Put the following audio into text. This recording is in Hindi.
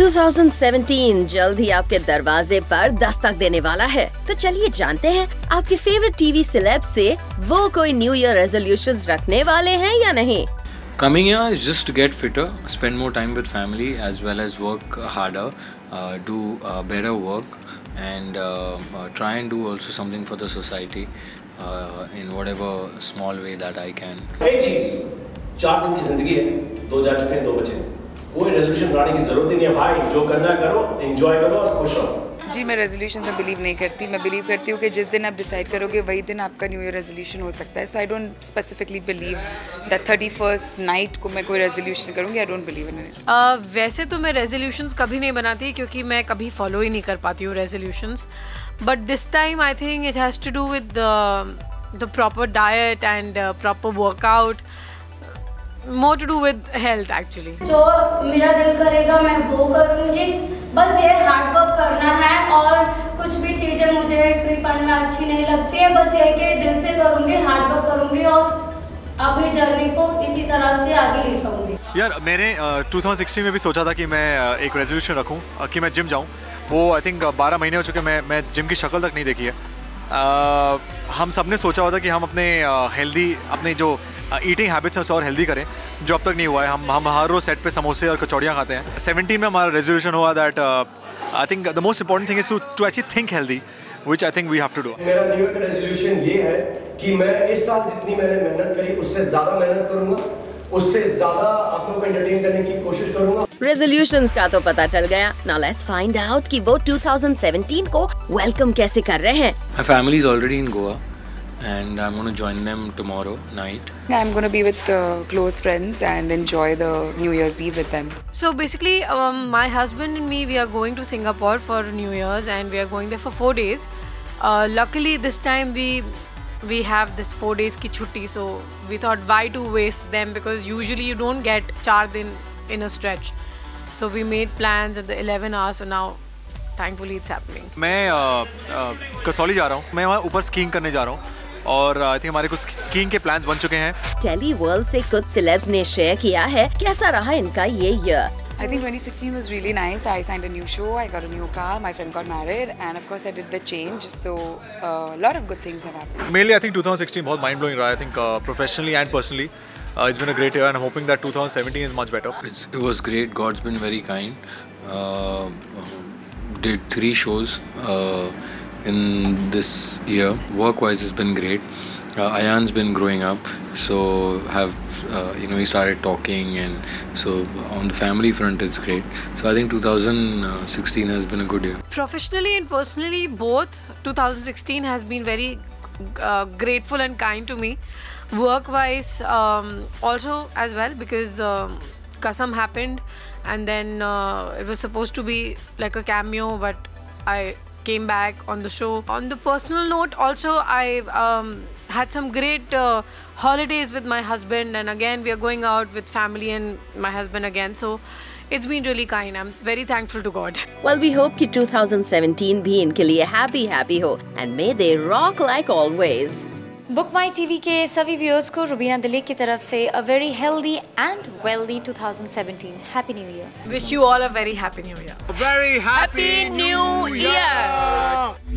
2017 जल्द ही आपके दरवाजे पर दस्तक देने वाला है। तो चलिए जानते हैं आपके फेवरेट टीवी सिलेब से वो कोई न्यू ईयर रेजोल्यूशन रखने वाले हैं या नहीं? Coming just get fitter spend more time with family as well as work harder do better work and try and do also something for the society in whatever small way that I can चार दिन की ज़िंदगी है दो जा चुके हैं दो बचे कोई रेजोल्यूशन बनाने की ज़रूरत ही नहीं है। भाई जो करना करो एंजॉय करो और खुश रहो। जी मैं रेजोल्यूशन में बिलीव नहीं करती। मैं बिलीव करती हूँ कि जिस दिन आप डिसाइड करोगे वही दिन आपका न्यू ईयर रेजोल्यूशन हो सकता है। So I don't specifically believe that thirty first night को मैं कोई रेजोल्यूशन करूँगी। I don't believe in it वैसे तो मैं रेजोल्यूशंस कभी नहीं बनाती क्योंकि मैं कभी फॉलो ही नहीं कर पाती हूँ resolutions but this time I think it has to do with the proper diet and proper workout more to do with health actually जो मेरा दिल करेगा मैं वो करूँगी। बस ये हार्ड वर्क करना है और कुछ भी चीज़ें मुझे प्री पढ़ना अच्छी नहीं लगती है। बस ये कि दिल से करूँगी हार्ड वर्क करूँगी और अपनी जर्नी को इसी तरह से आगे ले जाऊँगी। यार मैंने uh, 2016 में भी सोचा था कि मैं uh, एक रेजोल्यूशन रखूँ uh, कि मैं जिम जाऊँ। वो आई थिंक 12 महीने हो चुके मैं मैं जिम की शक्ल तक नहीं देखी है। uh, हम सबने सोचा हुआ था कि हम अपने हेल्दी अपने जो ईटिंग हैबिट्स हैं उसे और हेल्दी करें। जो अब तक नहीं हुआ है हम हम हर रोज़ सेट पे समोसे और कचौड़ियाँ खाते हैं। 17 में हमारा रेजोल्यूशन हुआ that I think the most important thing is to to actually think healthy which I think we have to do मेरा न्यू ईयर का रेजोल्यूशन ये है कि मैं इस साल जितनी मैंने मेहनत करी उससे ज़्यादा मेहनत करूँगा। उससे ज़्यादा आप लोगों को एंटरटेन करने की कोशिश करूँगा। रेजोल्यूशंस का तो पता चल गया। नाउ लेट्स फाइंड आउट कि वो 2017 को वेलकम कैसे कर रहे हैं। My family is already in Goa, and I'm going to join them tomorrow night. I'm going to be with uh, close friends and enjoy the New Year's Eve with them. So basically, um, my husband and me, we are going to Singapore for New Year's, and we are going there for four days. Uh, luckily, this time we we have this four days ki chutti, so we thought why to waste them because usually you don't get char din in a stretch. So we made plans at the 11 hours. So now, thankfully, it's happening. मैं uh, uh, कसौली जा रहा हूँ मैं वहाँ ऊपर स्कीइंग करने जा रहा हूँ और आई थिंक हमारे कुछ स्कीइंग के प्लान्स बन चुके हैं टेली वर्ल्ड से कुछ सिलेब्स ने शेयर किया है कैसा रहा इनका ये year I think 2016 was really nice. I signed a new show, I got a new car, my friend got married, and of course I did the change. So a uh, lot of good things have happened. Mainly I think 2016 बहुत माइंड ब्लोइंग रहा I think professionally and personally it's been a great year and I am hoping that 2017 is much better It's, it was great. God's been very kind. Uh, did three shows uh, in this year. Work-wise, it's been great. Uh, Ayan's been growing up, so have uh, you know he started talking, and so on the family front, it's great. So I think 2016 has been a good year. Professionally and personally, both 2016 has been very uh, grateful and kind to me. Work wise, um, also as well, because um, Kasam happened and then uh, it was supposed to be like a cameo, but I came back on the show. On the personal note, also, I um, had some great uh, holidays with my husband, and again, we are going out with family and my husband again. So it's been really kind. I'm very thankful to God. Well, we hope कि 2017 भी इनके लिए हैप्पी हैप्पी हो and may they rock like always. Book my TV के सभी व्यूअर्स को रुबीना दिलीक की तरफ़ से a very healthy and wealthy 2017 happy new year wish you all a very happy new year very happy new Year!